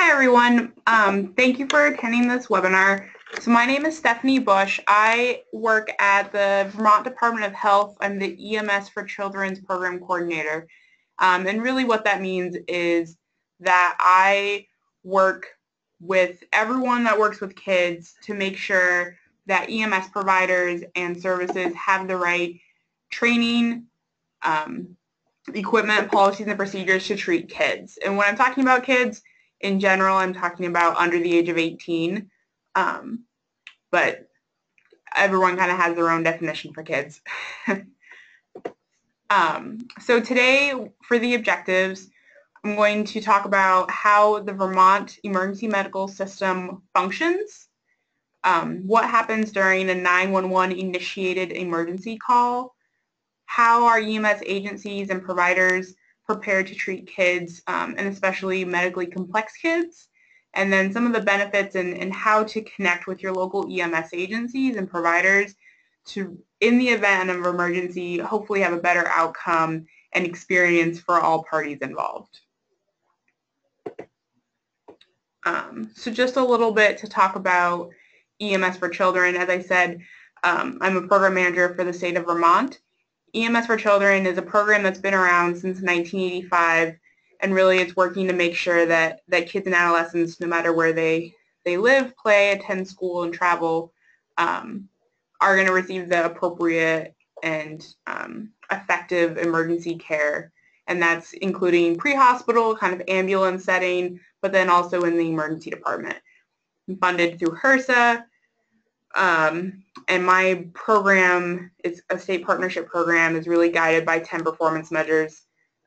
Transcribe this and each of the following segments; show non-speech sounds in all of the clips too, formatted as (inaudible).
Hi everyone. Um, thank you for attending this webinar. So my name is Stephanie Busch. I work at the Vermont Department of Health. I'm the EMS for Children's Program Coordinator. Um, and really what that means is that I work with everyone that works with kids to make sure that EMS providers and services have the right training, um, equipment, policies, and procedures to treat kids. And when I'm talking about kids, in general, I'm talking about under the age of 18. Um, but everyone kind of has their own definition for kids. (laughs) um, so today, for the objectives, I'm going to talk about how the Vermont emergency medical system functions, um, what happens during a 911 initiated emergency call, how our EMS agencies and providers prepare to treat kids, um, and especially medically complex kids, and then some of the benefits and, and how to connect with your local EMS agencies and providers to, in the event of emergency, hopefully have a better outcome and experience for all parties involved. Um, so just a little bit to talk about EMS for children. As I said, um, I'm a program manager for the state of Vermont, EMS for Children is a program that's been around since 1985 and really it's working to make sure that, that kids and adolescents, no matter where they, they live, play, attend school, and travel, um, are going to receive the appropriate and um, effective emergency care. And that's including pre-hospital, kind of ambulance setting, but then also in the emergency department. Funded through HRSA, um, and my program is a state partnership program is really guided by 10 performance measures,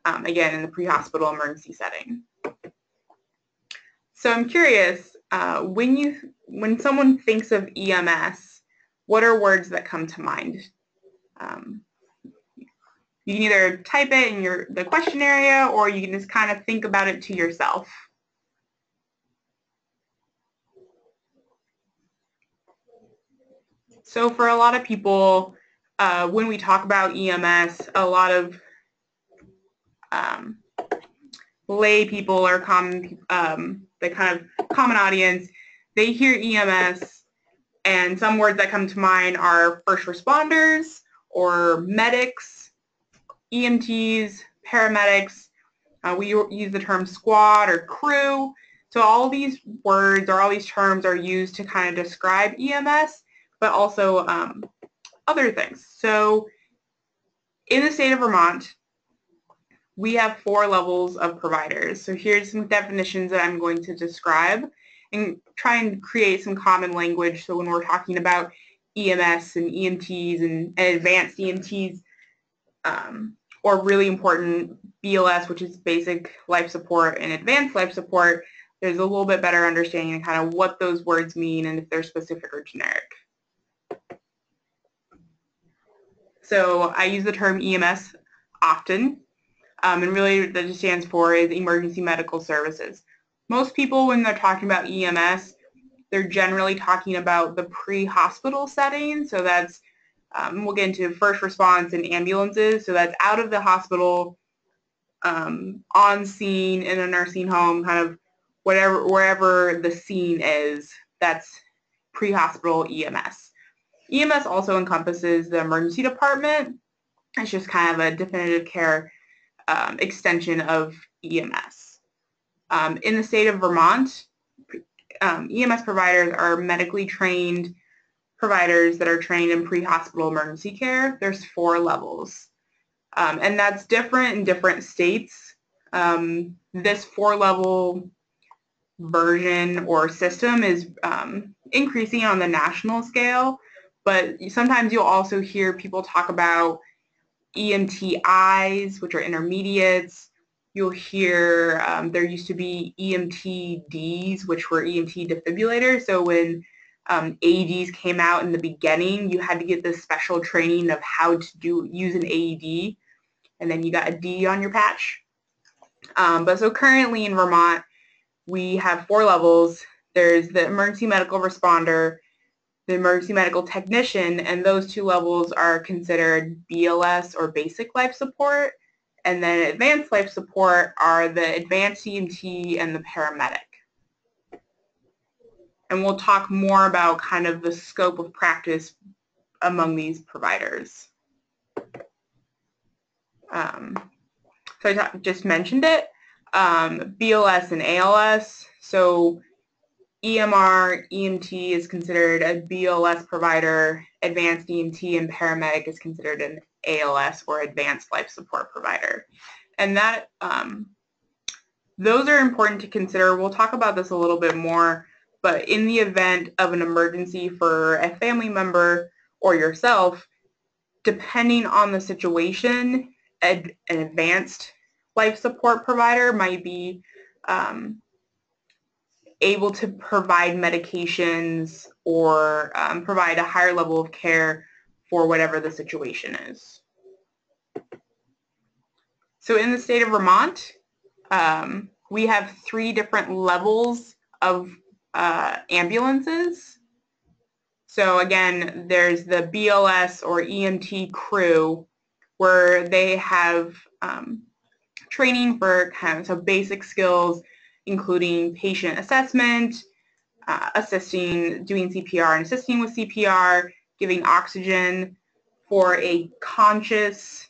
um, again, in the pre-hospital emergency setting. So I'm curious, uh, when, you, when someone thinks of EMS, what are words that come to mind? Um, you can either type it in your the question area or you can just kind of think about it to yourself. So for a lot of people, uh, when we talk about EMS, a lot of um, lay people or common, um, the kind of common audience, they hear EMS and some words that come to mind are first responders or medics, EMTs, paramedics. Uh, we use the term squad or crew. So all these words or all these terms are used to kind of describe EMS but also um, other things. So in the state of Vermont, we have four levels of providers. So here's some definitions that I'm going to describe and try and create some common language so when we're talking about EMS and EMTs and, and advanced EMTs um, or really important BLS, which is basic life support and advanced life support, there's a little bit better understanding of kind of what those words mean and if they're specific or generic. So I use the term EMS often, um, and really that stands for is Emergency Medical Services. Most people, when they're talking about EMS, they're generally talking about the pre-hospital setting. So that's, um, we'll get into first response and ambulances. So that's out of the hospital, um, on scene, in a nursing home, kind of whatever, wherever the scene is, that's pre-hospital EMS. EMS also encompasses the emergency department. It's just kind of a definitive care um, extension of EMS. Um, in the state of Vermont, um, EMS providers are medically trained providers that are trained in pre-hospital emergency care. There's four levels. Um, and that's different in different states. Um, this four-level version or system is um, increasing on the national scale but sometimes you'll also hear people talk about EMTIs, which are intermediates. You'll hear um, there used to be EMTDs, which were EMT defibrillators. So when um, AEDs came out in the beginning, you had to get this special training of how to do use an AED, and then you got a D on your patch. Um, but so currently in Vermont, we have four levels. There's the emergency medical responder, the emergency medical technician, and those two levels are considered BLS or basic life support, and then advanced life support are the advanced EMT and the paramedic. And we'll talk more about kind of the scope of practice among these providers. Um, so I just mentioned it, um, BLS and ALS. So EMR, EMT is considered a BLS provider, advanced EMT and paramedic is considered an ALS or advanced life support provider. And that um, those are important to consider. We'll talk about this a little bit more, but in the event of an emergency for a family member or yourself, depending on the situation, an advanced life support provider might be um, able to provide medications or um, provide a higher level of care for whatever the situation is. So in the state of Vermont, um, we have three different levels of uh, ambulances. So again, there's the BLS or EMT crew where they have um, training for kind of so basic skills, including patient assessment, uh, assisting, doing CPR and assisting with CPR, giving oxygen for a conscious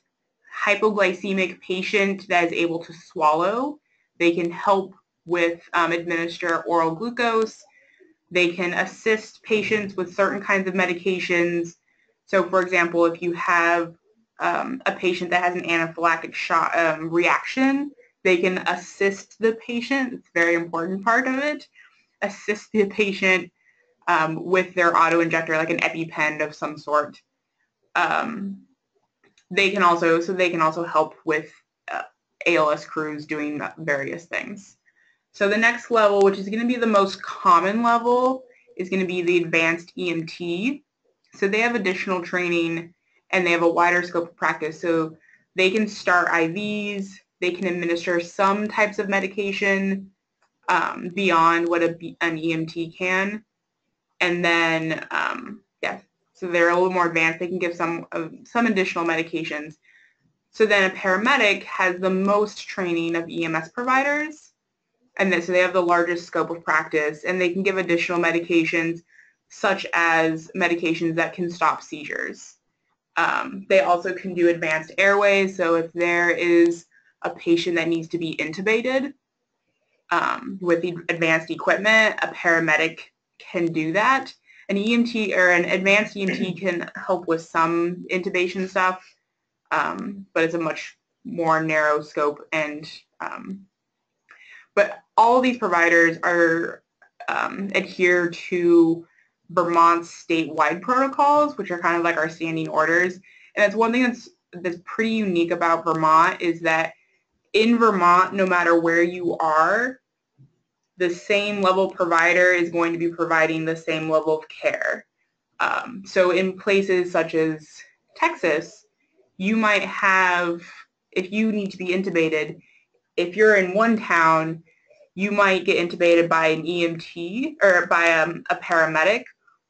hypoglycemic patient that is able to swallow. They can help with um, administer oral glucose. They can assist patients with certain kinds of medications. So for example, if you have um, a patient that has an anaphylactic shot, um, reaction, they can assist the patient. It's a very important part of it. Assist the patient um, with their auto-injector, like an EpiPen of some sort. Um, they can also, so they can also help with uh, ALS crews doing various things. So the next level, which is going to be the most common level, is going to be the advanced EMT. So they have additional training and they have a wider scope of practice. So they can start IVs, they can administer some types of medication um, beyond what a, an EMT can. And then, um, yeah, so they're a little more advanced. They can give some uh, some additional medications. So then a paramedic has the most training of EMS providers, and then, so they have the largest scope of practice, and they can give additional medications such as medications that can stop seizures. Um, they also can do advanced airways, so if there is a patient that needs to be intubated um, with the advanced equipment, a paramedic can do that an EMT or an advanced EMT (clears throat) can help with some intubation stuff, um, but it's a much more narrow scope. And um, but all these providers are um, adhere to Vermont's statewide protocols, which are kind of like our standing orders. And that's one thing that's that's pretty unique about Vermont is that in Vermont, no matter where you are, the same level provider is going to be providing the same level of care. Um, so in places such as Texas, you might have, if you need to be intubated, if you're in one town, you might get intubated by an EMT or by um, a paramedic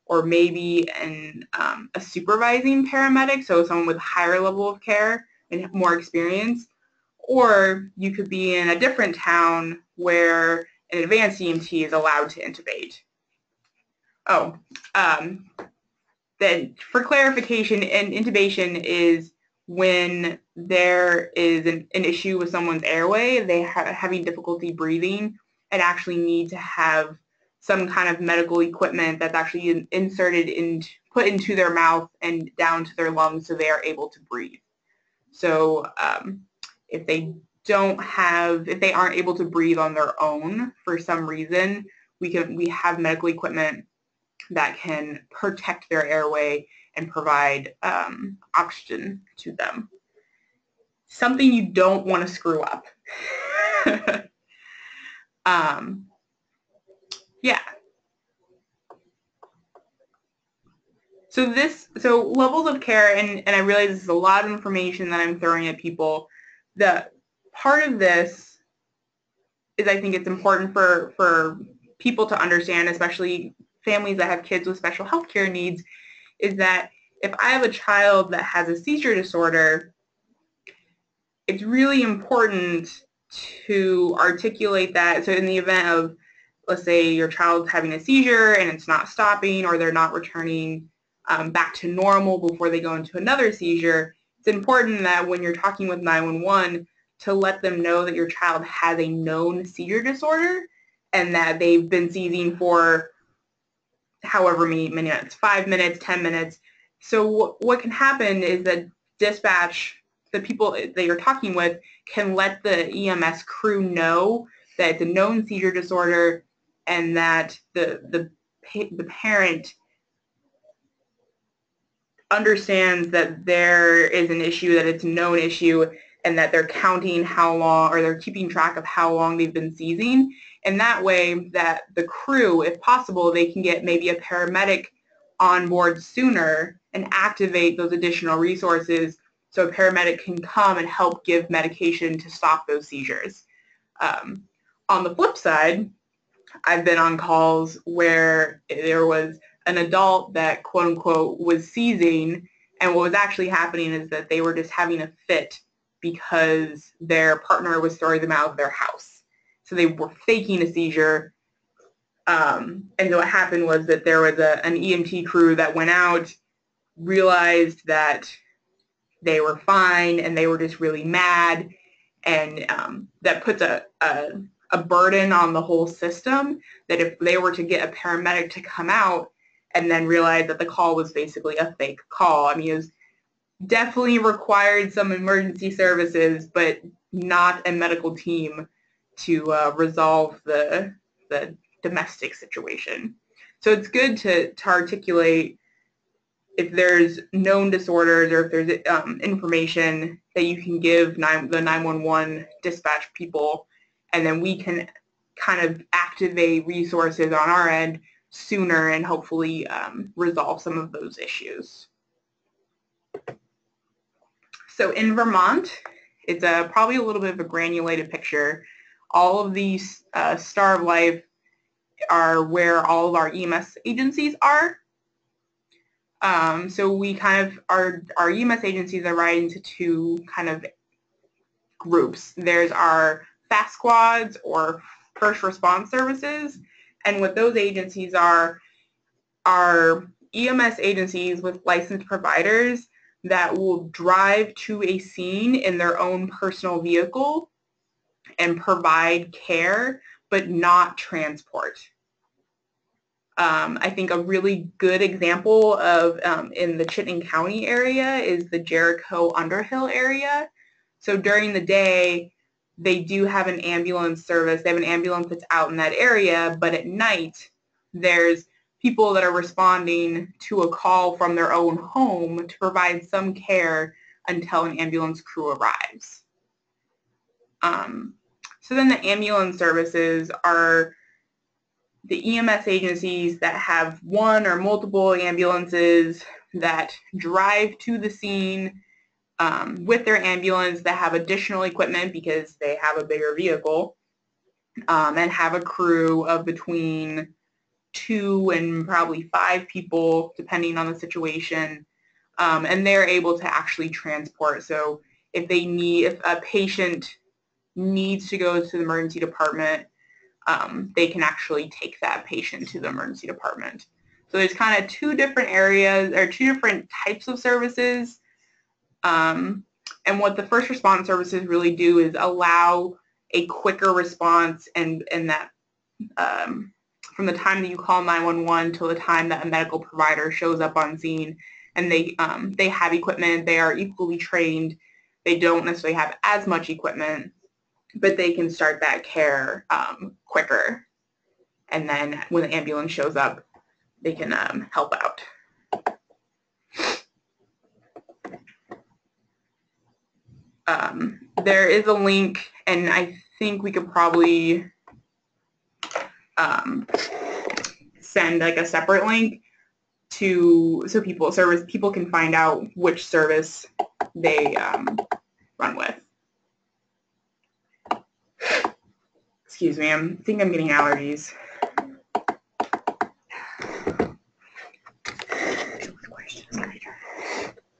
or maybe an, um, a supervising paramedic, so someone with higher level of care and more experience. Or you could be in a different town where an advanced EMT is allowed to intubate. Oh, um, then for clarification, an intubation is when there is an, an issue with someone's airway, they are having difficulty breathing and actually need to have some kind of medical equipment that's actually in, inserted and put into their mouth and down to their lungs so they are able to breathe. So um, if they don't have, if they aren't able to breathe on their own for some reason, we can we have medical equipment that can protect their airway and provide um, oxygen to them. Something you don't want to screw up. (laughs) um, yeah. So this, so levels of care, and, and I realize this is a lot of information that I'm throwing at people. The part of this is I think it's important for, for people to understand, especially families that have kids with special health care needs, is that if I have a child that has a seizure disorder, it's really important to articulate that. So in the event of let's say your child's having a seizure and it's not stopping or they're not returning um, back to normal before they go into another seizure, it's important that when you're talking with 911 to let them know that your child has a known seizure disorder and that they've been seizing for however many minutes, five minutes, 10 minutes. So what can happen is that dispatch, the people that you're talking with, can let the EMS crew know that it's a known seizure disorder and that the, the, the parent understands that there is an issue, that it's a known issue, and that they're counting how long, or they're keeping track of how long they've been seizing. And that way that the crew, if possible, they can get maybe a paramedic on board sooner and activate those additional resources so a paramedic can come and help give medication to stop those seizures. Um, on the flip side, I've been on calls where there was an adult that quote unquote was seizing and what was actually happening is that they were just having a fit because their partner was throwing them out of their house. So they were faking a seizure. Um, and so what happened was that there was a, an EMT crew that went out, realized that they were fine and they were just really mad. And um, that puts a, a, a burden on the whole system that if they were to get a paramedic to come out, and then realized that the call was basically a fake call. I mean, it was definitely required some emergency services, but not a medical team to uh, resolve the, the domestic situation. So it's good to, to articulate if there's known disorders or if there's um, information that you can give nine, the 911 dispatch people, and then we can kind of activate resources on our end sooner and hopefully um, resolve some of those issues. So in Vermont, it's a, probably a little bit of a granulated picture. All of these uh, Star of Life are where all of our EMS agencies are. Um, so we kind of, our, our EMS agencies are right into two kind of groups. There's our fast squads or first response services, and what those agencies are, are EMS agencies with licensed providers that will drive to a scene in their own personal vehicle and provide care, but not transport. Um, I think a really good example of um, in the Chittenden County area is the Jericho Underhill area. So during the day, they do have an ambulance service. They have an ambulance that's out in that area, but at night there's people that are responding to a call from their own home to provide some care until an ambulance crew arrives. Um, so then the ambulance services are the EMS agencies that have one or multiple ambulances that drive to the scene um, with their ambulance that have additional equipment because they have a bigger vehicle um, and have a crew of between two and probably five people depending on the situation. Um, and they're able to actually transport. So if they need if a patient needs to go to the emergency department um, they can actually take that patient to the emergency department. So there's kind of two different areas or two different types of services um, and what the first response services really do is allow a quicker response and, and that um, from the time that you call 911 till the time that a medical provider shows up on scene and they, um, they have equipment, they are equally trained, they don't necessarily have as much equipment, but they can start that care um, quicker. And then when the ambulance shows up, they can um, help out. Um, there is a link, and I think we could probably um, send like a separate link to so people service people can find out which service they um, run with. Excuse me, I think I'm getting allergies.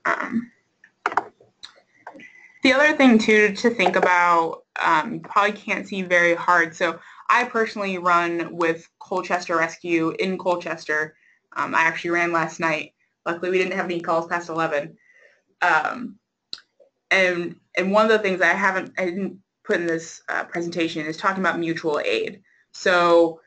Um, the other thing too to think about, um, you probably can't see very hard. So I personally run with Colchester Rescue in Colchester. Um, I actually ran last night. Luckily, we didn't have any calls past 11. Um, and and one of the things I haven't I didn't put in this uh, presentation is talking about mutual aid. So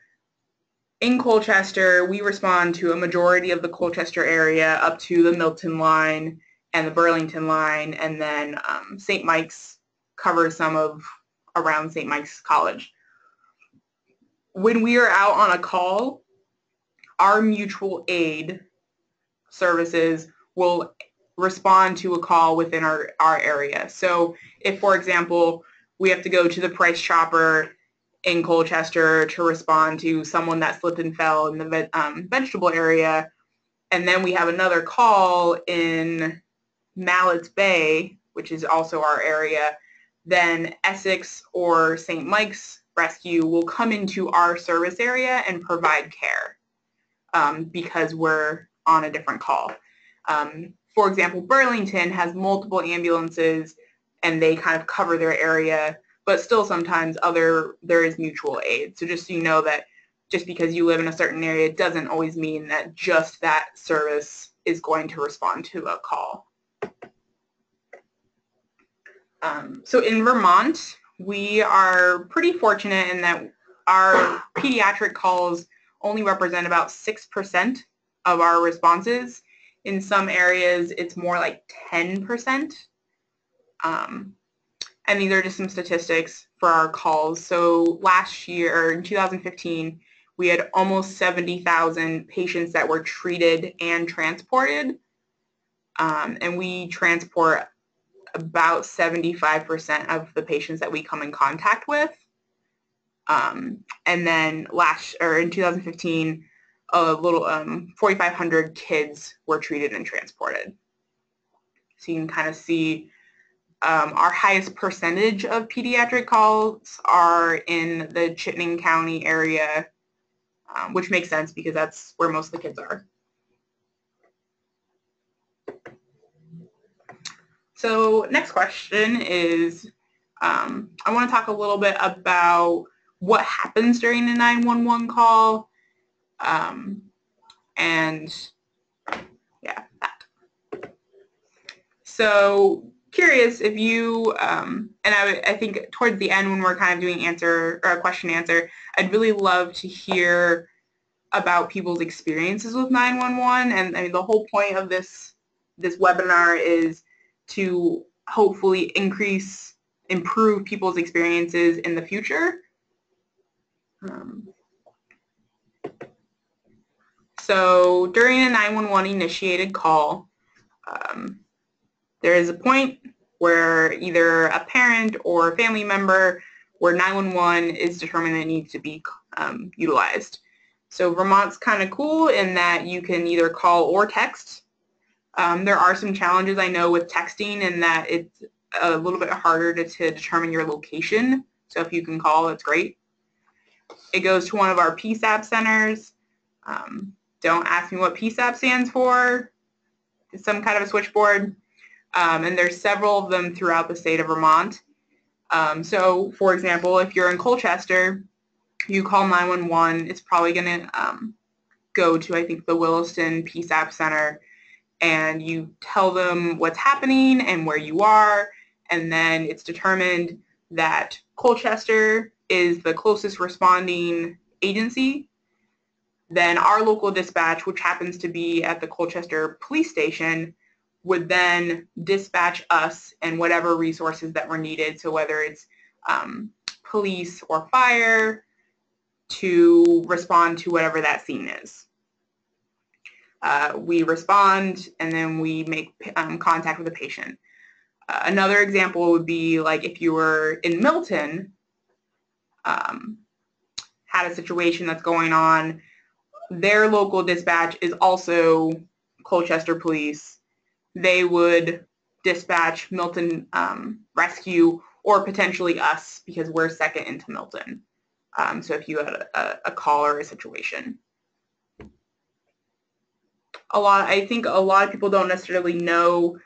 in Colchester, we respond to a majority of the Colchester area up to the Milton line and the Burlington line, and then um, St. Mike's covers some of around St. Mike's College. When we are out on a call, our mutual aid services will respond to a call within our, our area. So if, for example, we have to go to the Price Chopper in Colchester to respond to someone that slipped and fell in the um, vegetable area, and then we have another call in Mallett's Bay, which is also our area, then Essex or St. Mike's Rescue will come into our service area and provide care um, because we're on a different call. Um, for example, Burlington has multiple ambulances and they kind of cover their area, but still sometimes other there is mutual aid. So just so you know that just because you live in a certain area doesn't always mean that just that service is going to respond to a call. Um, so in Vermont, we are pretty fortunate in that our pediatric calls only represent about 6% of our responses. In some areas, it's more like 10%. Um, and these are just some statistics for our calls. So last year, in 2015, we had almost 70,000 patients that were treated and transported. Um, and we transport about 75% of the patients that we come in contact with. Um, and then last, or in 2015, a little, um, 4,500 kids were treated and transported. So you can kind of see um, our highest percentage of pediatric calls are in the Chittenden County area, um, which makes sense because that's where most of the kids are. So next question is, um, I want to talk a little bit about what happens during a 911 call um, and yeah, that. So curious if you, um, and I, I think towards the end when we're kind of doing answer or question answer, I'd really love to hear about people's experiences with 911 and I mean the whole point of this this webinar is to hopefully increase, improve people's experiences in the future. Um, so during a 911 initiated call, um, there is a point where either a parent or a family member where 911 is determined that needs to be um, utilized. So Vermont's kind of cool in that you can either call or text um, there are some challenges I know with texting in that it's a little bit harder to, to determine your location. So if you can call, it's great. It goes to one of our PSAP centers. Um, don't ask me what PSAP stands for. It's some kind of a switchboard. Um, and there's several of them throughout the state of Vermont. Um, so, for example, if you're in Colchester, you call 911, it's probably going to um, go to, I think, the Williston PSAP Center and you tell them what's happening and where you are, and then it's determined that Colchester is the closest responding agency. Then our local dispatch, which happens to be at the Colchester Police Station, would then dispatch us and whatever resources that were needed. So whether it's um, police or fire to respond to whatever that scene is. Uh, we respond and then we make um, contact with the patient. Uh, another example would be like if you were in Milton, um, had a situation that's going on, their local dispatch is also Colchester Police. They would dispatch Milton um, Rescue or potentially us because we're second into Milton. Um, so if you had a, a call or a situation a lot, I think a lot of people don't necessarily know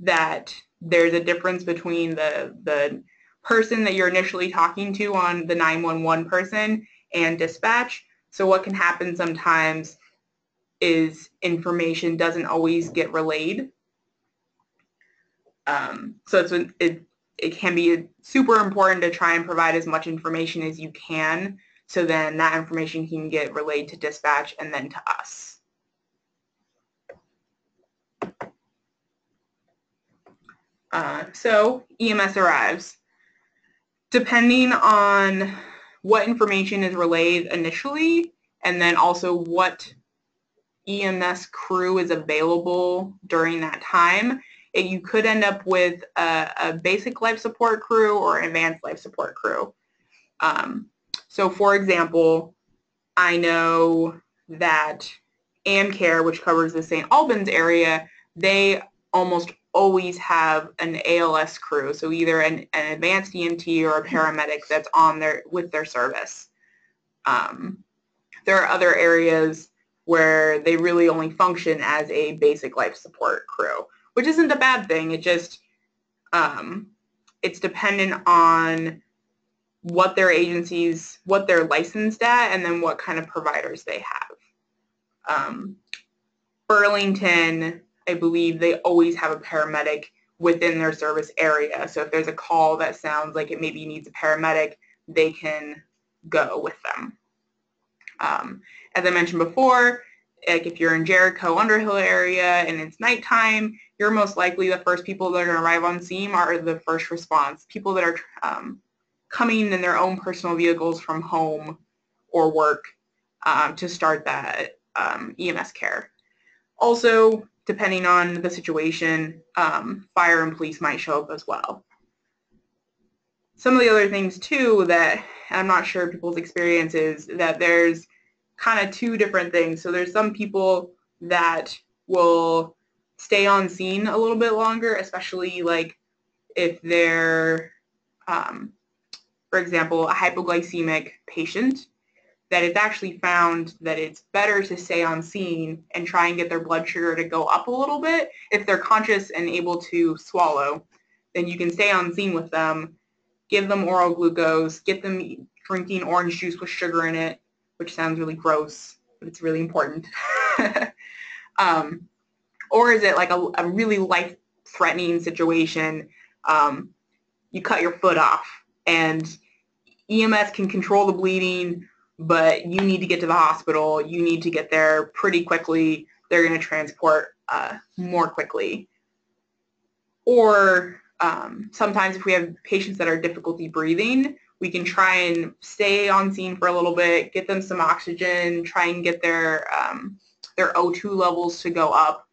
that there's a difference between the, the person that you're initially talking to on the 911 person and dispatch. So what can happen sometimes is information doesn't always get relayed. Um, so it's it it can be super important to try and provide as much information as you can so then that information can get relayed to dispatch and then to us. Uh, so EMS arrives. Depending on what information is relayed initially and then also what EMS crew is available during that time, it, you could end up with a, a, basic life support crew or advanced life support crew. Um, so for example, I know that AmCare, which covers the St. Albans area, they almost always have an ALS crew, so either an, an advanced EMT or a paramedic that's on their with their service. Um, there are other areas where they really only function as a basic life support crew, which isn't a bad thing. It just um, it's dependent on what their agencies, what they're licensed at, and then what kind of providers they have. Um, Burlington, I believe they always have a paramedic within their service area. So if there's a call that sounds like it maybe needs a paramedic, they can go with them. Um, as I mentioned before, like if you're in Jericho, Underhill area and it's nighttime, you're most likely the first people that are going to arrive on scene are the first response. People that are um, coming in their own personal vehicles from home or work um, to start that um, EMS care. Also, depending on the situation, um, fire and police might show up as well. Some of the other things too that I'm not sure people's experience is that there's kind of two different things. So there's some people that will stay on scene a little bit longer, especially like if they're, um, for example, a hypoglycemic patient that it's actually found that it's better to stay on scene and try and get their blood sugar to go up a little bit. If they're conscious and able to swallow, then you can stay on scene with them, give them oral glucose, get them drinking orange juice with sugar in it, which sounds really gross, but it's really important. (laughs) um, or is it like a, a really life-threatening situation? Um, you cut your foot off and EMS can control the bleeding, but you need to get to the hospital. You need to get there pretty quickly. They're going to transport uh, more quickly. Or um, sometimes if we have patients that are difficulty breathing, we can try and stay on scene for a little bit, get them some oxygen, try and get their um, their O2 levels to go up,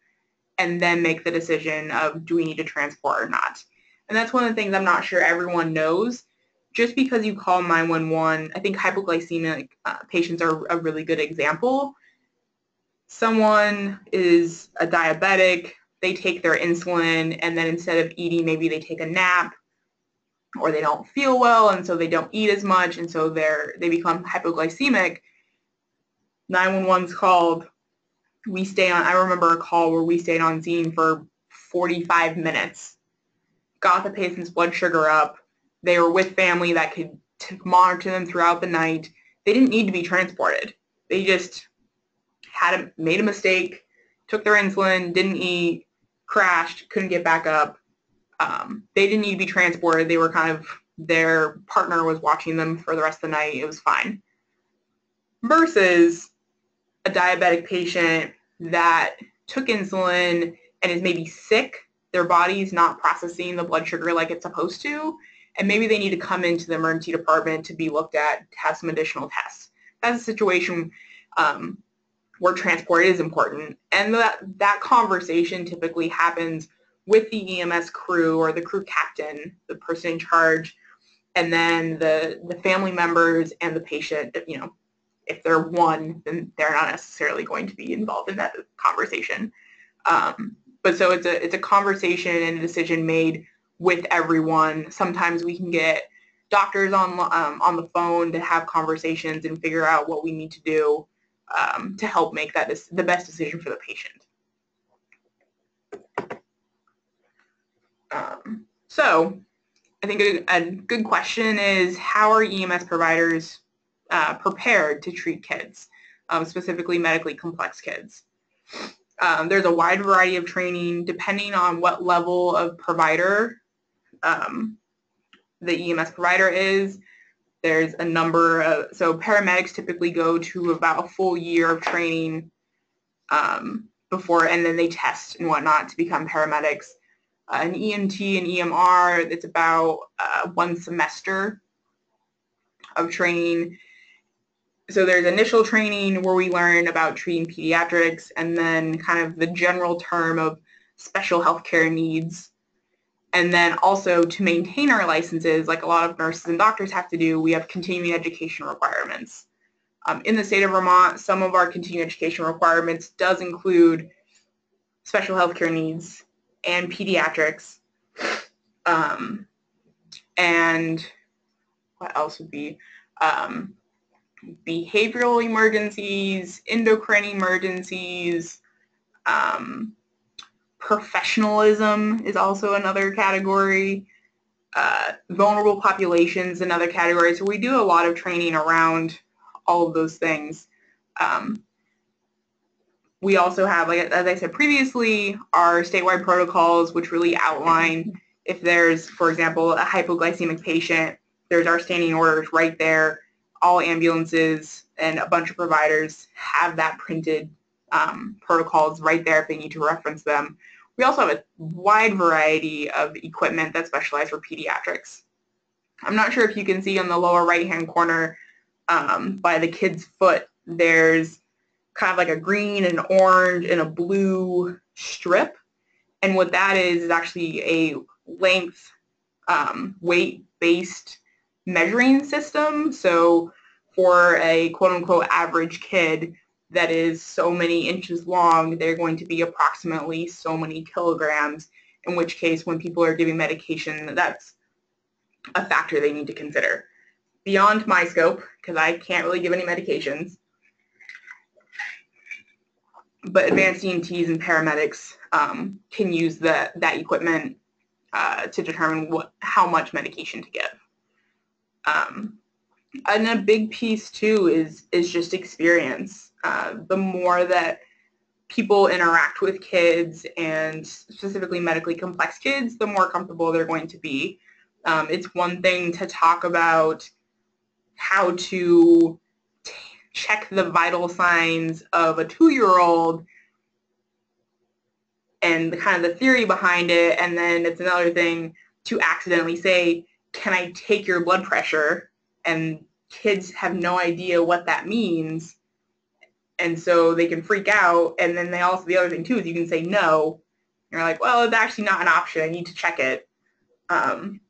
and then make the decision of do we need to transport or not. And that's one of the things I'm not sure everyone knows just because you call 911, I think hypoglycemic uh, patients are a really good example. Someone is a diabetic, they take their insulin, and then instead of eating, maybe they take a nap, or they don't feel well, and so they don't eat as much, and so they're they become hypoglycemic. 911's called. We stay on. I remember a call where we stayed on scene for 45 minutes, got the patient's blood sugar up, they were with family that could monitor them throughout the night. They didn't need to be transported. They just had a, made a mistake, took their insulin, didn't eat, crashed, couldn't get back up. Um, they didn't need to be transported. They were kind of, their partner was watching them for the rest of the night. It was fine. Versus a diabetic patient that took insulin and is maybe sick, their body's not processing the blood sugar like it's supposed to, and maybe they need to come into the emergency department to be looked at, have some additional tests. That's a situation um, where transport is important. And that, that conversation typically happens with the EMS crew or the crew captain, the person in charge, and then the, the family members and the patient, you know, if they're one, then they're not necessarily going to be involved in that conversation. Um, but so it's a, it's a conversation and a decision made with everyone. Sometimes we can get doctors on um, on the phone to have conversations and figure out what we need to do um, to help make that the best decision for the patient. Um, so I think a, a, good question is how are EMS providers uh, prepared to treat kids, um, specifically medically complex kids? Um, there's a wide variety of training depending on what level of provider um, the EMS provider is. There's a number of, so paramedics typically go to about a full year of training um, before, and then they test and whatnot to become paramedics. Uh, an EMT and EMR, it's about uh, one semester of training. So there's initial training where we learn about treating pediatrics and then kind of the general term of special healthcare needs and then also to maintain our licenses, like a lot of nurses and doctors have to do, we have continuing education requirements. Um, in the state of Vermont, some of our continuing education requirements does include special healthcare needs and pediatrics. Um, and what else would be? Um, behavioral emergencies, endocrine emergencies, um, Professionalism is also another category. Uh, vulnerable populations, another category. So we do a lot of training around all of those things. Um, we also have, like as I said previously, our statewide protocols, which really outline if there's, for example, a hypoglycemic patient, there's our standing orders right there. All ambulances and a bunch of providers have that printed um, protocols right there if they need to reference them. We also have a wide variety of equipment that's specialized for pediatrics. I'm not sure if you can see on the lower right-hand corner um, by the kid's foot, there's kind of like a green and orange and a blue strip. And what that is is actually a length um, weight-based measuring system. So for a quote-unquote average kid, that is so many inches long, they're going to be approximately so many kilograms, in which case when people are giving medication, that's a factor they need to consider. Beyond my scope, because I can't really give any medications, but advanced EMTs and paramedics um, can use the, that equipment uh, to determine what, how much medication to give. Um, and a big piece too is is just experience. Uh, the more that people interact with kids and specifically medically complex kids, the more comfortable they're going to be. Um, it's one thing to talk about how to t- check the vital signs of a two-year-old and the kind of the theory behind it, and then it's another thing to accidentally say, can I take your blood pressure? And kids have no idea what that means and so they can freak out. And then they also the other thing too is you can say no. And you're like, well, it's actually not an option. I need to check it. Um,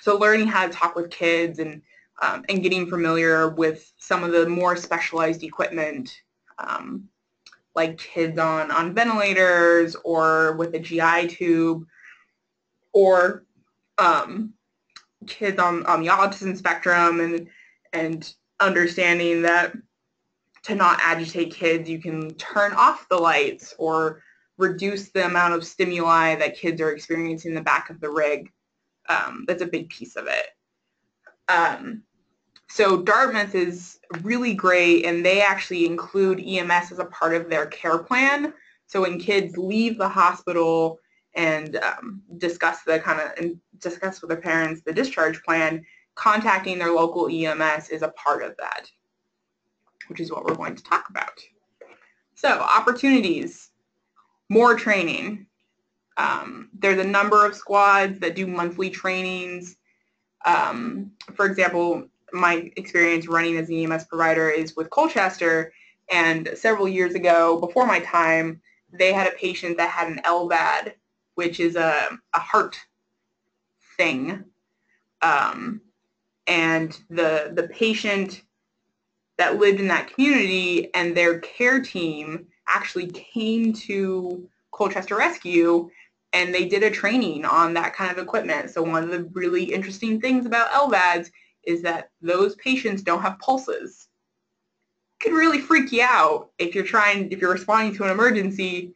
so learning how to talk with kids and um, and getting familiar with some of the more specialized equipment, um, like kids on on ventilators or with a GI tube, or um, kids on on the autism spectrum, and and understanding that to not agitate kids, you can turn off the lights or reduce the amount of stimuli that kids are experiencing in the back of the rig. Um, that's a big piece of it. Um, so Dartmouth is really great and they actually include EMS as a part of their care plan. So when kids leave the hospital and um, discuss the kind of and discuss with their parents the discharge plan, contacting their local EMS is a part of that which is what we're going to talk about. So opportunities, more training. Um, there's a number of squads that do monthly trainings. Um, for example, my experience running as an EMS provider is with Colchester, and several years ago, before my time, they had a patient that had an LVAD, which is a, a heart thing. Um, and the, the patient that lived in that community and their care team actually came to Colchester Rescue and they did a training on that kind of equipment. So one of the really interesting things about LVADs is that those patients don't have pulses. It could really freak you out if you're trying, if you're responding to an emergency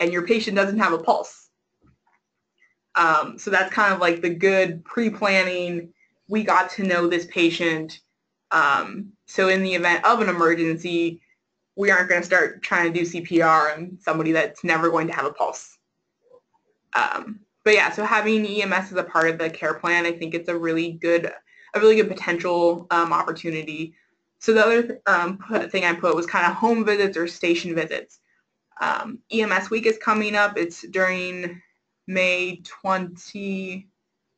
and your patient doesn't have a pulse. Um, so that's kind of like the good pre-planning. We got to know this patient. Um, so in the event of an emergency, we aren't going to start trying to do CPR on somebody that's never going to have a pulse. Um, but yeah, so having EMS as a part of the care plan, I think it's a really good, a really good potential um, opportunity. So the other um, thing I put was kind of home visits or station visits. Um, EMS week is coming up. It's during May 20,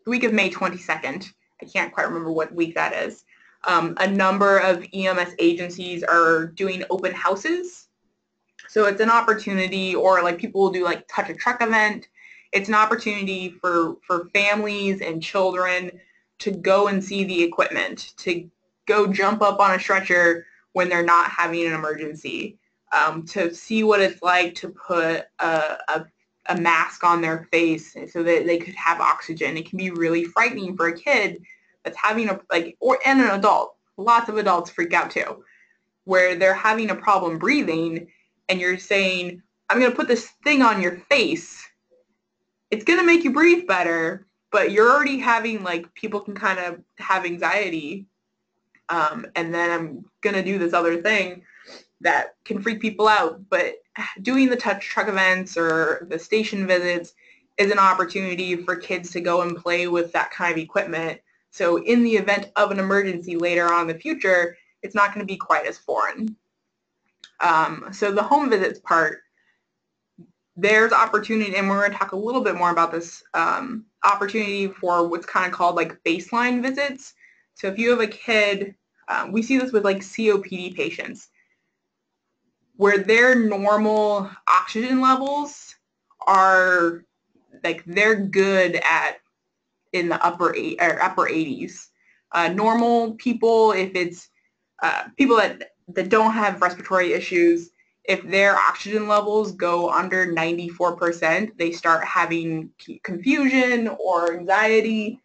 the week of May 22nd. I can't quite remember what week that is. Um, a number of EMS agencies are doing open houses. So it's an opportunity, or like people will do like touch a truck event. It's an opportunity for, for families and children to go and see the equipment, to go jump up on a stretcher when they're not having an emergency, um, to see what it's like to put a, a, a mask on their face so that they could have oxygen. It can be really frightening for a kid that's having a like or and an adult. Lots of adults freak out too, where they're having a problem breathing, and you're saying, "I'm going to put this thing on your face." It's going to make you breathe better, but you're already having like people can kind of have anxiety, um, and then I'm going to do this other thing that can freak people out. But doing the touch truck events or the station visits is an opportunity for kids to go and play with that kind of equipment so in the event of an emergency later on in the future, it's not going to be quite as foreign. Um, so the home visits part, there's opportunity, and we're going to talk a little bit more about this um, opportunity for what's kind of called like baseline visits. So if you have a kid, um, we see this with like COPD patients, where their normal oxygen levels are like they're good at in the upper eight or upper 80s. Uh, normal people, if it's uh, people that, that don't have respiratory issues, if their oxygen levels go under 94%, they start having confusion or anxiety.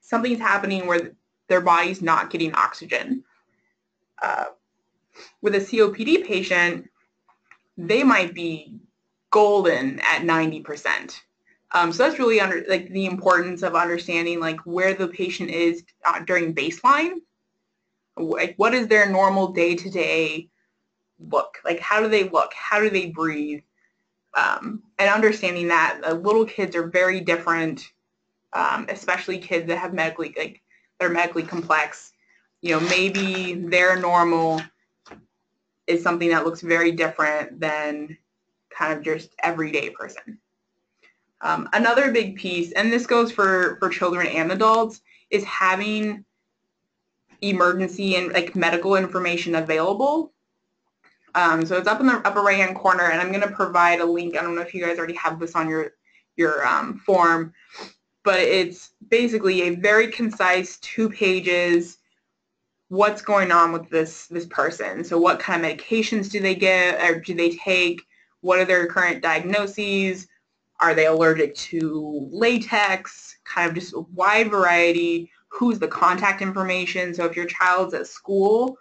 Something's happening where their body's not getting oxygen. Uh, with a COPD patient, they might be golden at 90%. Um, so that's really under like the importance of understanding like where the patient is uh, during baseline. Like what is their normal day-to-day look? Like how do they look? How do they breathe? Um, and understanding that uh, little kids are very different, um, especially kids that have medically like that are medically complex. You know, maybe their normal is something that looks very different than kind of just everyday person. Um, another big piece, and this goes for, for children and adults, is having emergency and like medical information available. Um, so it's up in the upper right hand corner and I'm going to provide a link. I don't know if you guys already have this on your, your um, form, but it's basically a very concise two pages what's going on with this, this person. So what kind of medications do they get or do they take? What are their current diagnoses? Are they allergic to latex? Kind of just a wide variety. Who's the contact information? So if your child's at school,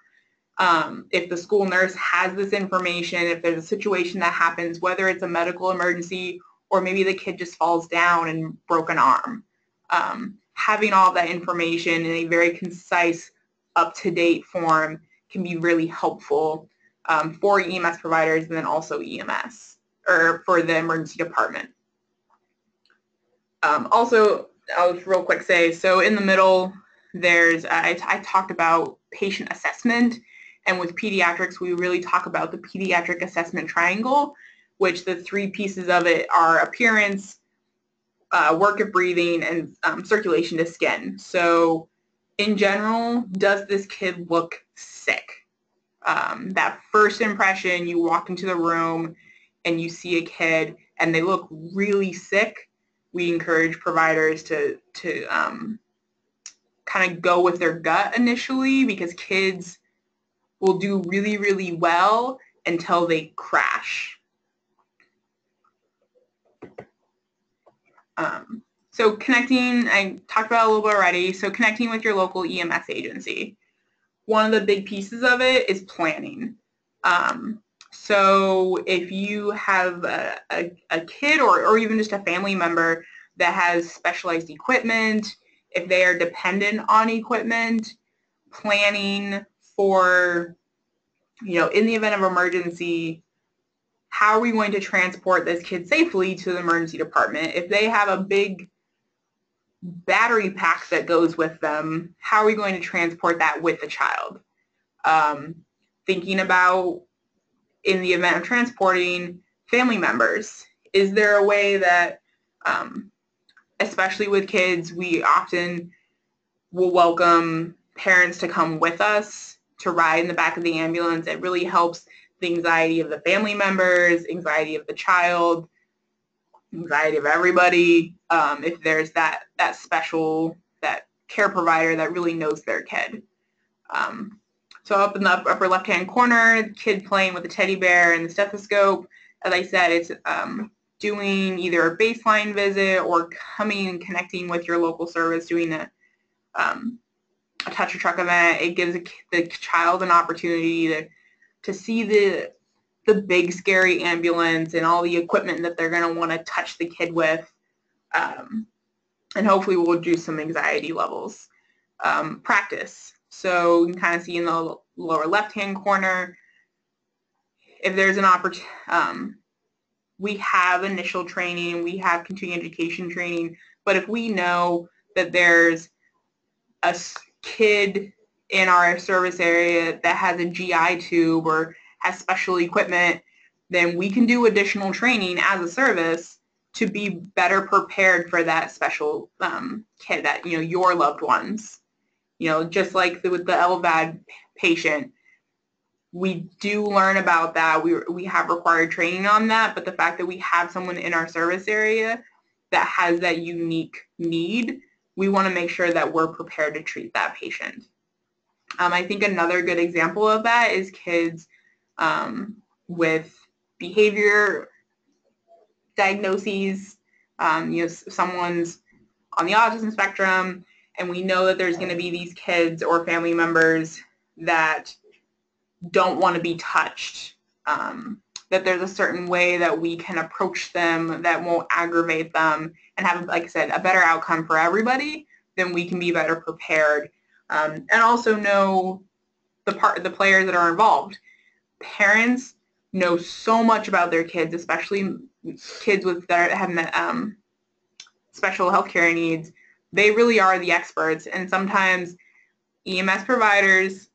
um, if the school nurse has this information, if there's a situation that happens, whether it's a medical emergency or maybe the kid just falls down and broke an arm, um, having all that information in a very concise, up-to-date form can be really helpful um, for EMS providers and then also EMS or for the emergency department. Um, also, I'll just real quick say, so in the middle, there's, uh, I, I talked about patient assessment, and with pediatrics, we really talk about the pediatric assessment triangle, which the three pieces of it are appearance, uh, work of breathing, and um, circulation to skin. So in general, does this kid look sick? Um, that first impression, you walk into the room and you see a kid and they look really sick, we encourage providers to to um, kind of go with their gut initially because kids will do really really well until they crash. Um, so connecting, I talked about a little bit already, so connecting with your local EMS agency. One of the big pieces of it is planning. Um, so if you have a, a, a kid or, or even just a family member that has specialized equipment, if they are dependent on equipment, planning for, you know, in the event of emergency, how are we going to transport this kid safely to the emergency department? If they have a big battery pack that goes with them, how are we going to transport that with the child? Um, thinking about in the event of transporting family members, is there a way that, um, especially with kids, we often will welcome parents to come with us to ride in the back of the ambulance. It really helps the anxiety of the family members, anxiety of the child, anxiety of everybody. Um, if there's that that special that care provider that really knows their kid. Um, so up in the upper left-hand corner, kid playing with a teddy bear and the stethoscope. As I said, it's um, doing either a baseline visit or coming and connecting with your local service, doing a, um, a touch a truck event. It gives the child an opportunity to to see the the big scary ambulance and all the equipment that they're going to want to touch the kid with. Um, and hopefully we'll reduce some anxiety levels. Um, practice. So you can kind of see in the lower left-hand corner, if there's an opportunity, um, we have initial training, we have continuing education training, but if we know that there's a kid in our service area that has a GI tube or has special equipment, then we can do additional training as a service to be better prepared for that special um, kid, that, you know, your loved ones. You know, just like the, with the LVAD patient, we do learn about that. We, we have required training on that, but the fact that we have someone in our service area that has that unique need, we want to make sure that we're prepared to treat that patient. Um, I think another good example of that is kids um, with behavior diagnoses. Um, you know, someone's on the autism spectrum, and we know that there's going to be these kids or family members that don't want to be touched. Um, that there's a certain way that we can approach them that won't aggravate them and have, like I said, a better outcome for everybody, then we can be better prepared um, and also know the part the players that are involved. Parents know so much about their kids, especially kids with that have um, special healthcare needs. They really are the experts, and sometimes EMS providers,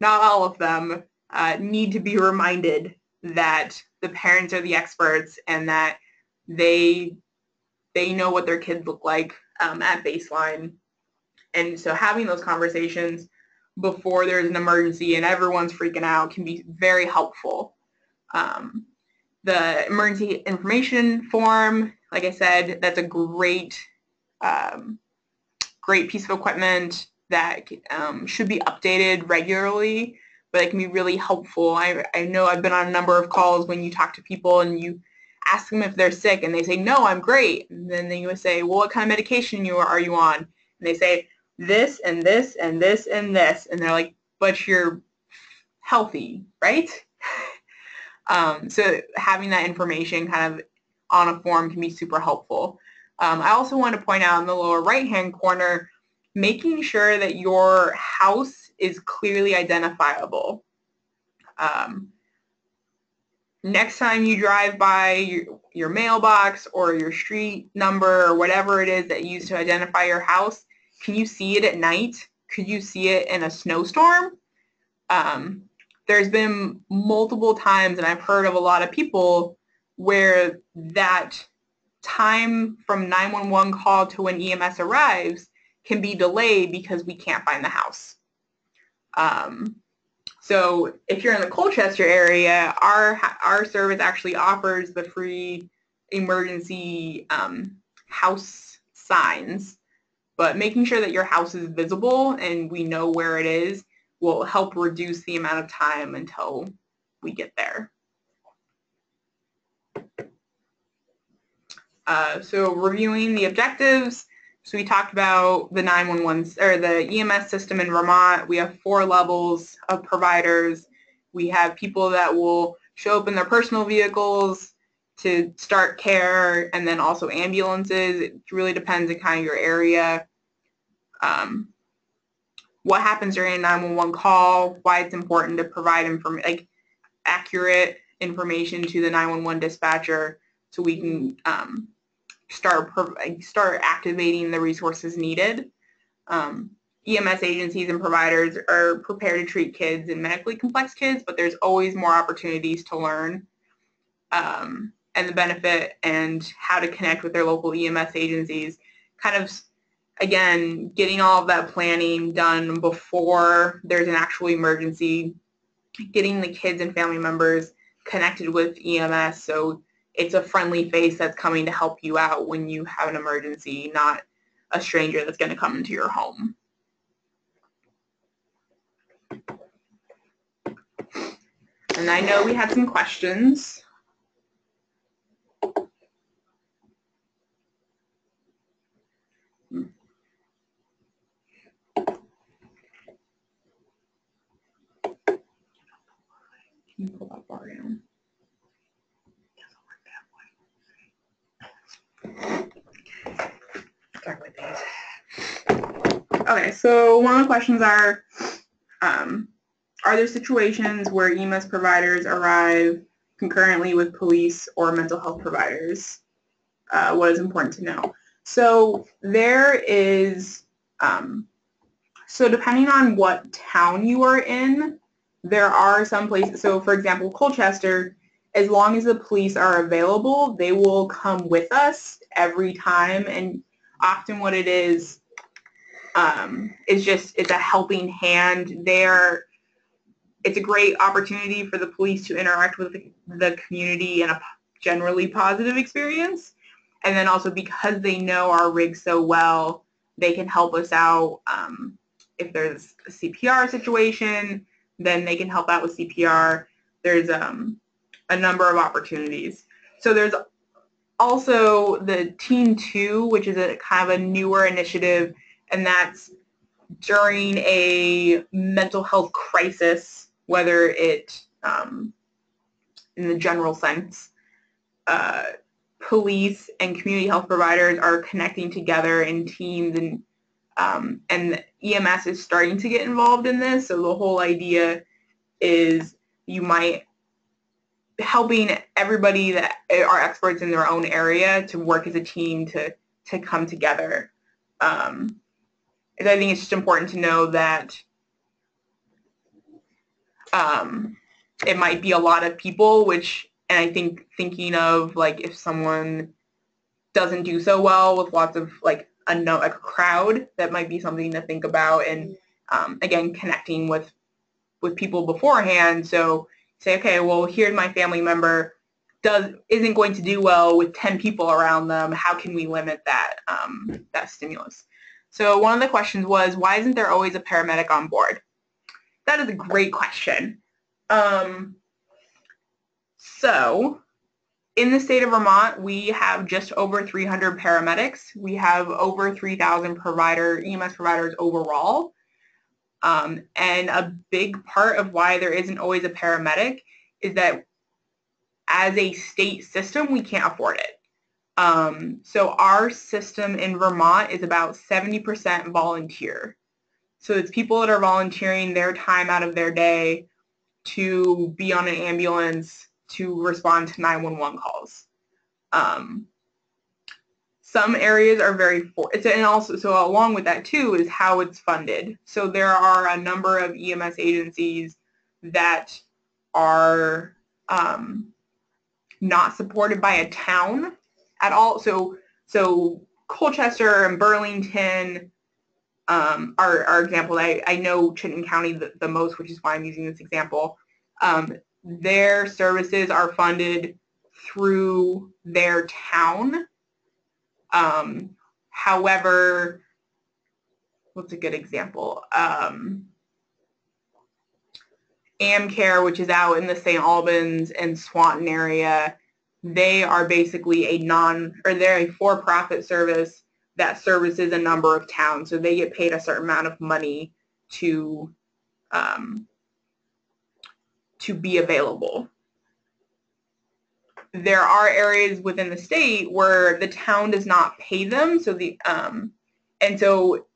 not all of them, uh, need to be reminded that the parents are the experts and that they they know what their kids look like um, at baseline and so having those conversations before there's an emergency and everyone's freaking out can be very helpful. Um, the emergency information form, like I said, that's a great, um, great piece of equipment that um, should be updated regularly, but it can be really helpful. I, I know I've been on a number of calls when you talk to people and you ask them if they're sick and they say, no, I'm great. And then you would say, well, what kind of medication you are are you on? And they say, this and this and this and this. And they're like, but you're healthy, right? (laughs) um, so having that information kind of on a form can be super helpful. Um, I also want to point out in the lower right-hand corner, making sure that your house is clearly identifiable. Um, next time you drive by your, your mailbox or your street number or whatever it is that you use to identify your house, can you see it at night? Could you see it in a snowstorm? Um, there's been multiple times, and I've heard of a lot of people where that time from 911 call to when EMS arrives can be delayed because we can't find the house. Um, so if you're in the Colchester area, our our service actually offers the free emergency um, house signs but making sure that your house is visible and we know where it is will help reduce the amount of time until we get there. Uh, so reviewing the objectives, so we talked about the 911 or the EMS system in Vermont. We have four levels of providers. We have people that will show up in their personal vehicles to start care and then also ambulances. It really depends on kind of your area. Um, what happens during a 911 call, why it's important to provide inform like accurate information to the 911 dispatcher so we can um, start start activating the resources needed. Um, EMS agencies and providers are prepared to treat kids and medically complex kids, but there's always more opportunities to learn um, and the benefit and how to connect with their local EMS agencies. Kind of, again, getting all of that planning done before there's an actual emergency, getting the kids and family members connected with EMS so it's a friendly face that's coming to help you out when you have an emergency, not a stranger that's going to come into your home. And I know we had some questions. Hmm. You pull that bar down? Start with these. Okay, so one of the questions are, um, are there situations where EMS providers arrive concurrently with police or mental health providers? Uh, what is important to know? So there is, um, so depending on what town you are in, there are some places, so for example, Colchester, as long as the police are available, they will come with us every time. And often what it is, um, is just, it's a helping hand. They're, it's a great opportunity for the police to interact with the, the community in a generally positive experience. And then also because they know our rig so well, they can help us out um, if there's a CPR situation, then they can help out with CPR. There's um, a number of opportunities. So there's also the Team 2, which is a kind of a newer initiative, and that's during a mental health crisis, whether it, um, in the general sense, uh, police and community health providers are connecting together in teams and um, and EMS is starting to get involved in this. So the whole idea is you might helping everybody that are experts in their own area to work as a team to to come together. Um, I think it's just important to know that um, it might be a lot of people, which and I think thinking of like if someone doesn't do so well with lots of like a no, a crowd, that might be something to think about. And um, again, connecting with with people beforehand. So say, okay, well, here's my family member does isn't going to do well with 10 people around them. How can we limit that um, that stimulus? So one of the questions was, why isn't there always a paramedic on board? That is a great question. Um, so in the state of Vermont, we have just over 300 paramedics. We have over 3,000 provider EMS providers overall. Um, and a big part of why there isn't always a paramedic is that as a state system, we can't afford it. Um, so our system in Vermont is about 70% volunteer. So it's people that are volunteering their time out of their day to be on an ambulance to respond to 911 calls. Um, some areas are very for it's and also so along with that too is how it's funded. So there are a number of EMS agencies that are um, not supported by a town at all. So so Colchester and Burlington um, are, are examples. I, I know Chittenden County the, the most, which is why I'm using this example. Um, their services are funded through their town um, however, what's a good example? Um, AmCare, which is out in the St. Albans and Swanton area, they are basically a non, or they're a for-profit service that services a number of towns. So they get paid a certain amount of money to um, to be available. There are areas within the state where the town does not pay them. So the um, and so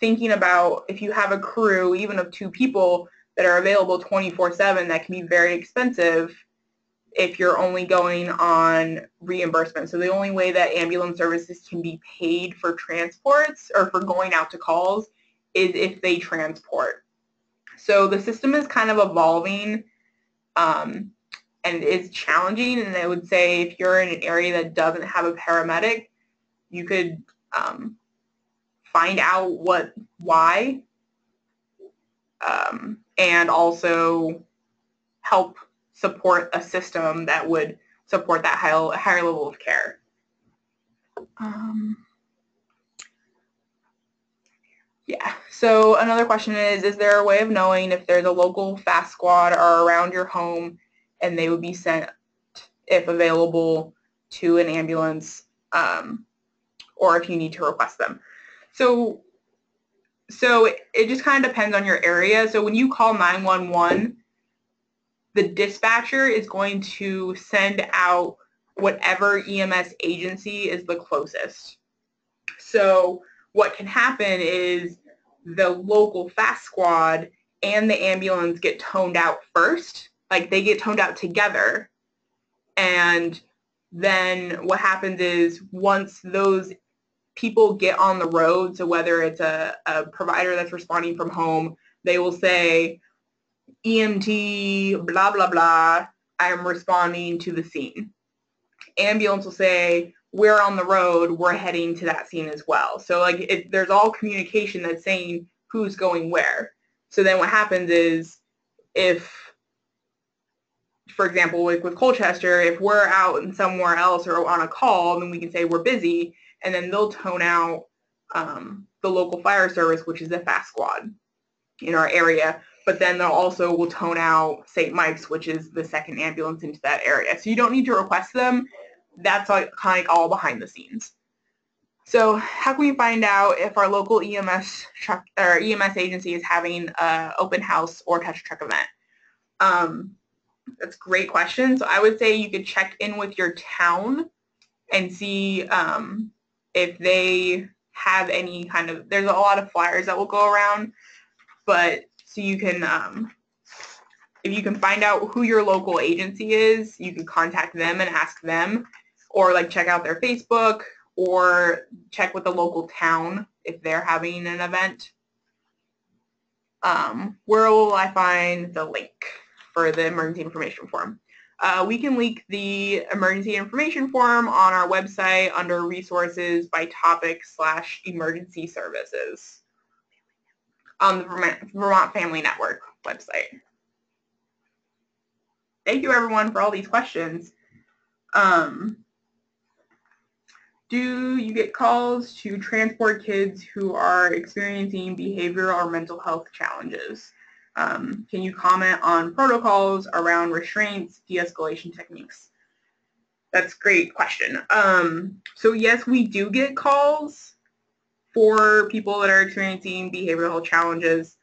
thinking about if you have a crew, even of two people that are available 24/7, that can be very expensive if you're only going on reimbursement. So the only way that ambulance services can be paid for transports or for going out to calls is if they transport. So the system is kind of evolving um, and is challenging. And I would say if you're in an area that doesn't have a paramedic, you could um, find out what why um, and also help support a system that would support that high, higher level of care. Um, yeah, so another question is, is there a way of knowing if there's a local fast squad or around your home and they would be sent, if available, to an ambulance um, or if you need to request them? So, so it, it just kind of depends on your area. So when you call 911, the dispatcher is going to send out whatever EMS agency is the closest. So what can happen is the local fast squad and the ambulance get toned out first. Like they get toned out together. And then what happens is once those people get on the road, so whether it's a, a provider that's responding from home, they will say, EMT, blah, blah, blah, I am responding to the scene. Ambulance will say, we're on the road, we're heading to that scene as well. So like it, there's all communication that's saying who's going where. So then what happens is if, for example, with, with Colchester, if we're out and somewhere else or on a call, then we can say we're busy, and then they'll tone out um, the local fire service, which is a fast squad in our area, but then they'll also will tone out St. Mike's, which is the second ambulance into that area. So you don't need to request them. That's like kind of all behind the scenes. So how can we find out if our local EMS truck or EMS agency is having an open house or touch truck event? Um, that's a great question. So I would say you could check in with your town and see um, if they have any kind of, there's a lot of flyers that will go around, but so you can, um, if you can find out who your local agency is, you can contact them and ask them, or like check out their Facebook, or check with the local town if they're having an event. Um, where will I find the link for the emergency information form? Uh, we can link the emergency information form on our website under resources by topic slash emergency services on the Vermont Family Network website. Thank you everyone for all these questions. Um, do you get calls to transport kids who are experiencing behavioral or mental health challenges? Um, can you comment on protocols around restraints, de-escalation techniques? That's a great question. Um, so yes, we do get calls for people that are experiencing behavioral challenges.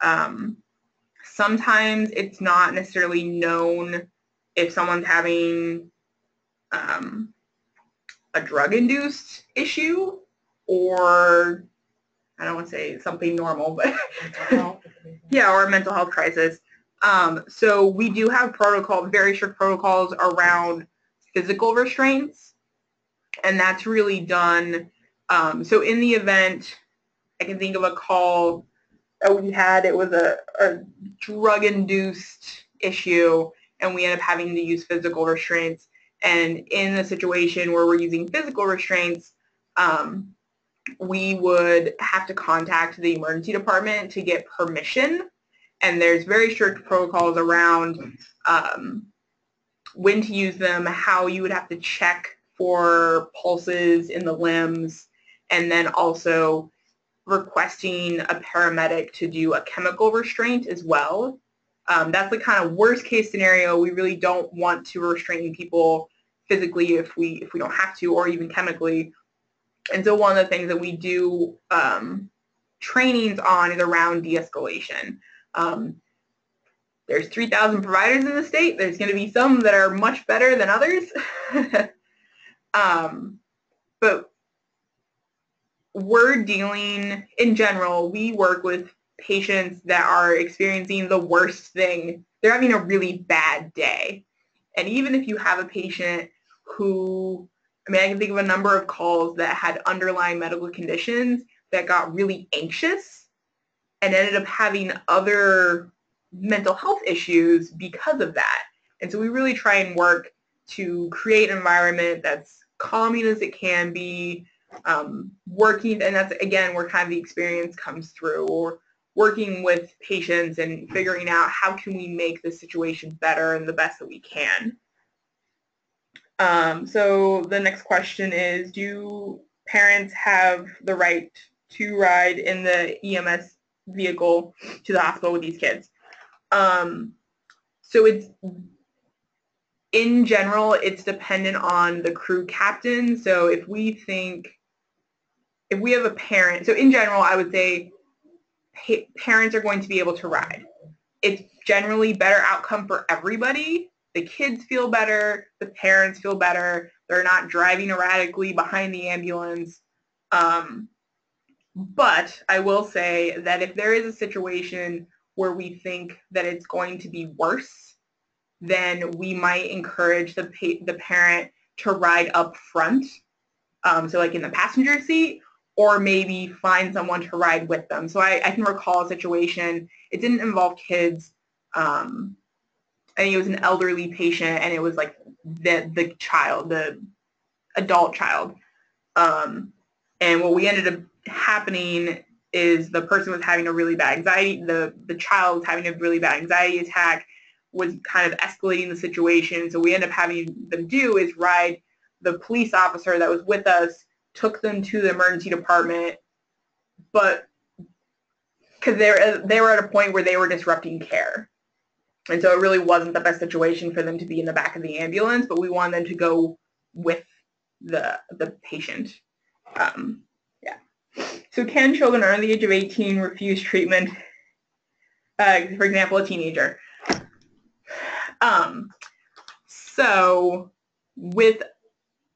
Um, sometimes it's not necessarily known if someone's having um, a drug-induced issue or I don't want to say something normal, but yeah, or a mental health crisis. Um, so we do have protocol, very strict protocols around physical restraints, and that's really done um, so in the event, I can think of a call that we had. It was a, a drug-induced issue, and we ended up having to use physical restraints. And in a situation where we're using physical restraints, um, we would have to contact the emergency department to get permission. And there's very strict protocols around um, when to use them, how you would have to check for pulses in the limbs, and then also requesting a paramedic to do a chemical restraint as well. Um, that's the kind of worst case scenario. We really don't want to restrain people physically if we if we don't have to, or even chemically. And so one of the things that we do um, trainings on is around de-escalation. Um, there's 3,000 providers in the state. There's going to be some that are much better than others. (laughs) um, but we're dealing, in general, we work with patients that are experiencing the worst thing. They're having a really bad day. And even if you have a patient who, I mean, I can think of a number of calls that had underlying medical conditions that got really anxious and ended up having other mental health issues because of that. And so we really try and work to create an environment that's calming as it can be, um, working, and that's again where kind of the experience comes through, or working with patients and figuring out how can we make the situation better and the best that we can. Um, so the next question is, do parents have the right to ride in the EMS vehicle to the hospital with these kids? Um, so it's in general, it's dependent on the crew captain. So if we think, if we have a parent, so in general, I would say pa- parents are going to be able to ride. It's generally better outcome for everybody. The kids feel better. The parents feel better. They're not driving erratically behind the ambulance. Um, but I will say that if there is a situation where we think that it's going to be worse, then we might encourage the, pa- the parent to ride up front, um, so like in the passenger seat, or maybe find someone to ride with them. So I, I can recall a situation, it didn't involve kids. Um, Think it was an elderly patient and it was like the, the child, the adult child. Um, and what we ended up happening is the person was having a really bad anxiety, the, the child was having a really bad anxiety attack, was kind of escalating the situation. So we ended up having them do is ride the police officer that was with us, took them to the emergency department, but because they they were at a point where they were disrupting care. And so it really wasn't the best situation for them to be in the back of the ambulance, but we wanted them to go with the, the patient. Um, so can children under the age of 18 refuse treatment? Uh, for example, a teenager. Um, so with,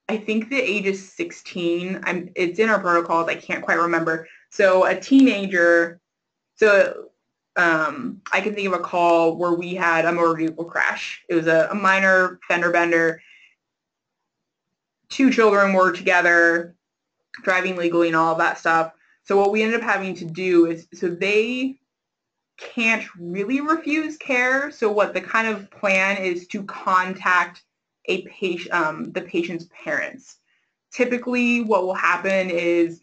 I think the age is 16. I'm, it's in our protocols. I can't quite remember. So a teenager, so um, I can think of a call where we had a motor vehicle crash. It was a, a minor fender bender. Two children were together, driving legally and all of that stuff. So what we ended up having to do is, so they can't really refuse care. So what the kind of plan is to contact a patient, um, the patient's parents. Typically, what will happen is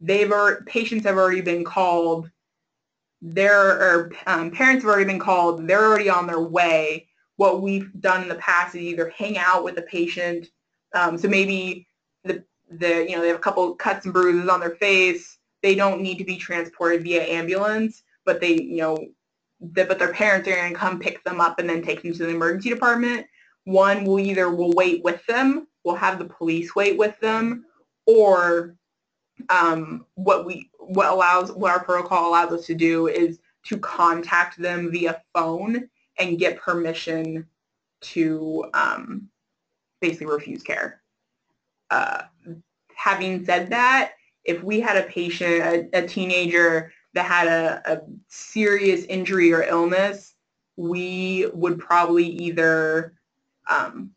they've patients have already been called. Their um, parents have already been called. They're already on their way. What we've done in the past is either hang out with the patient. Um, so maybe the the you know they have a couple cuts and bruises on their face they don't need to be transported via ambulance, but they, you know, the, but their parents are going to come pick them up and then take them to the emergency department. One will either will wait with them, we'll have the police wait with them, or um, what we what allows what our protocol allows us to do is to contact them via phone and get permission to um, basically refuse care. Uh, having said that, if we had a patient, a, a teenager that had a, a serious injury or illness, we would probably either um,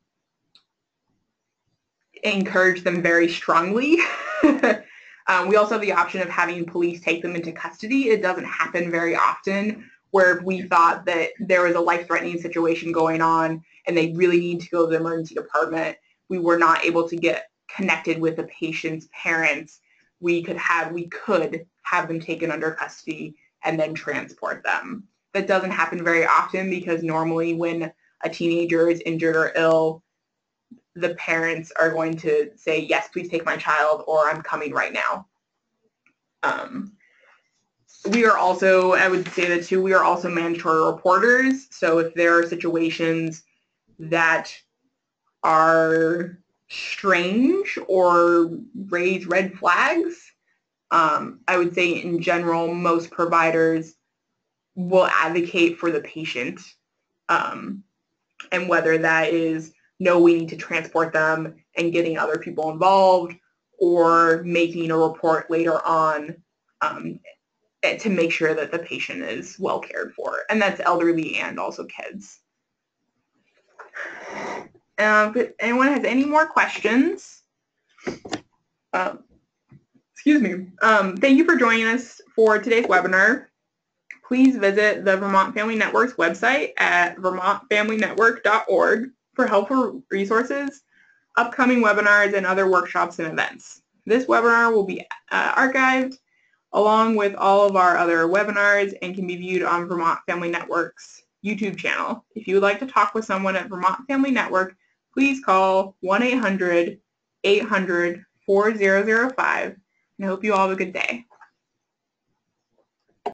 encourage them very strongly. (laughs) um, we also have the option of having police take them into custody. It doesn't happen very often where we thought that there was a life-threatening situation going on and they really need to go to the emergency department, we were not able to get connected with the patient's parents we could have we could have them taken under custody and then transport them. That doesn't happen very often because normally when a teenager is injured or ill, the parents are going to say, yes, please take my child or I'm coming right now. Um, we are also, I would say that too, we are also mandatory reporters. So if there are situations that are strange or raise red flags. Um, I would say in general, most providers will advocate for the patient um, and whether that is no, we need to transport them and getting other people involved or making a report later on um, to make sure that the patient is well cared for. And that's elderly and also kids. Um, if anyone has any more questions, um, excuse me, um, thank you for joining us for today's webinar please visit the Vermont Family Network's website at vermontfamilynetwork.org for helpful resources, upcoming webinars, and other workshops and events. This webinar will be uh, archived along with all of our other webinars and can be viewed on Vermont Family Network's YouTube channel. If you would like to talk with someone at Vermont Family Network, please call 1-800-800-4005. And I hope you all have a good day.